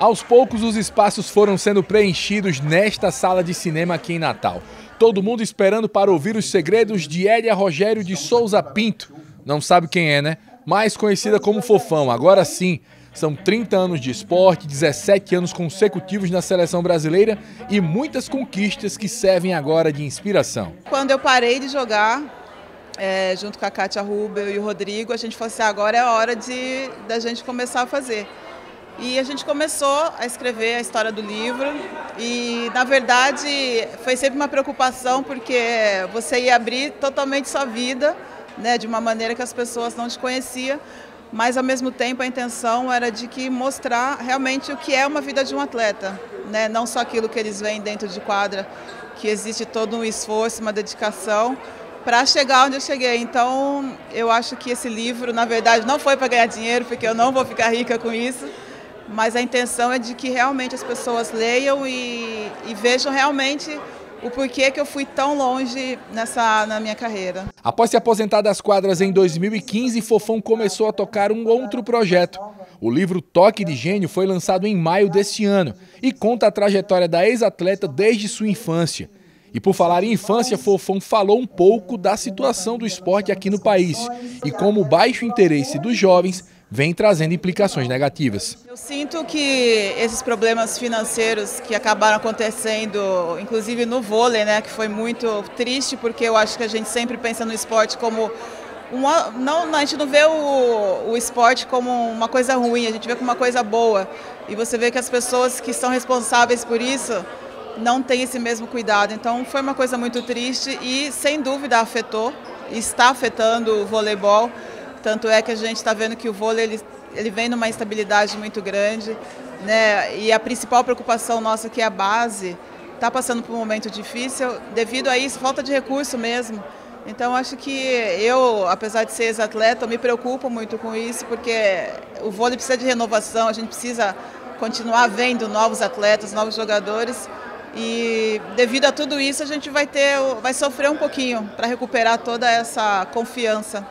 Aos poucos, os espaços foram sendo preenchidos nesta sala de cinema aqui em Natal. Todo mundo esperando para ouvir os segredos de Elia Rogério de Souza Pinto. Não sabe quem é, né? Mais conhecida como Fofão. Agora sim, são 30 anos de esporte, 17 anos consecutivos na seleção brasileira e muitas conquistas que servem agora de inspiração. Quando eu parei de jogar, é, junto com a Kátia Rubel e o Rodrigo, a gente falou assim, agora é a hora de da gente começar a fazer. E a gente começou a escrever a história do livro. E, na verdade, foi sempre uma preocupação porque você ia abrir totalmente sua vida, né, de uma maneira que as pessoas não te conheciam, mas ao mesmo tempo a intenção era de que mostrar realmente o que é uma vida de um atleta, né, não só aquilo que eles veem dentro de quadra, que existe todo um esforço, uma dedicação, para chegar onde eu cheguei. Então, eu acho que esse livro, na verdade, não foi para ganhar dinheiro, porque eu não vou ficar rica com isso, mas a intenção é de que realmente as pessoas leiam e, e vejam realmente o porquê que eu fui tão longe nessa na minha carreira. Após se aposentar das quadras em 2015, Fofão começou a tocar um outro projeto. O livro Toque de Gênio foi lançado em maio deste ano e conta a trajetória da ex-atleta desde sua infância. E por falar em infância, Fofão falou um pouco da situação do esporte aqui no país e como o baixo interesse dos jovens vem trazendo implicações negativas. Eu sinto que esses problemas financeiros que acabaram acontecendo, inclusive no vôlei, né, que foi muito triste, porque eu acho que a gente sempre pensa no esporte como uma, não, a gente não vê o, o esporte como uma coisa ruim, a gente vê como uma coisa boa. E você vê que as pessoas que são responsáveis por isso não têm esse mesmo cuidado. Então foi uma coisa muito triste e sem dúvida afetou, está afetando o voleibol. Tanto é que a gente está vendo que o vôlei ele, ele vem numa instabilidade muito grande, né? E a principal preocupação nossa, que é a base, está passando por um momento difícil devido a isso, falta de recurso mesmo. Então acho que eu, apesar de ser ex-atleta, me preocupo muito com isso, porque o vôlei precisa de renovação, a gente precisa continuar vendo novos atletas, novos jogadores. E devido a tudo isso, a gente vai ter, vai sofrer um pouquinho para recuperar toda essa confiança.